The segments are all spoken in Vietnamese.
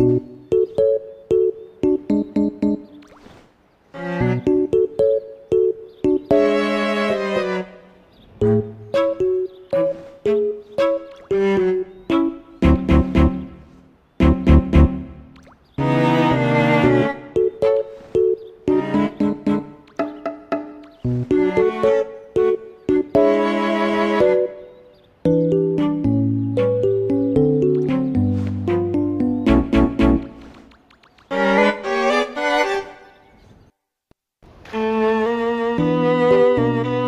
you Música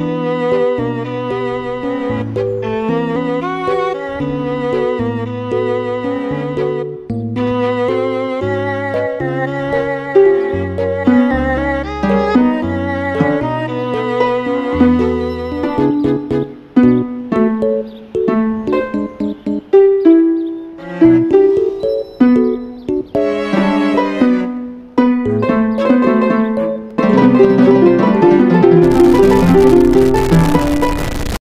Música